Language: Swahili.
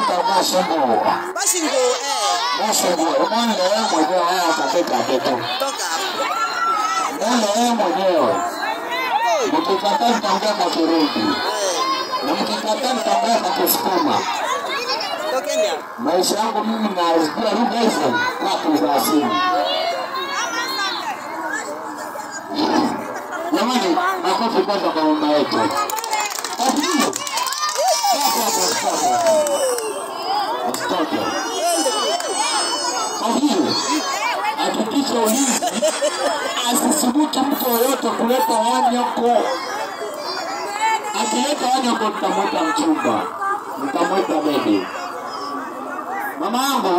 hapa. Basi ngo eh Basi Mwana wewe mwenyewe haya atatoka hapo. toka hapo. Mwana wewe mwenyewe mkikataa mtaongea kwa Kirundi Eh na mkikataa mtaongea na kusukuma. Maisha yangu mimi nazijua lugha hizo tatu za asili. Jamani, makofi kwanza kwa mama yetu. Asikie. Hapo hapo hapo. Asitoke. Kwa hiyo hakikisha hii asisubutu mtu yoyote kuleta wanyoko. Akileta wanyoko, nitamweta mchumba, nitamweta bebi. Mama yangu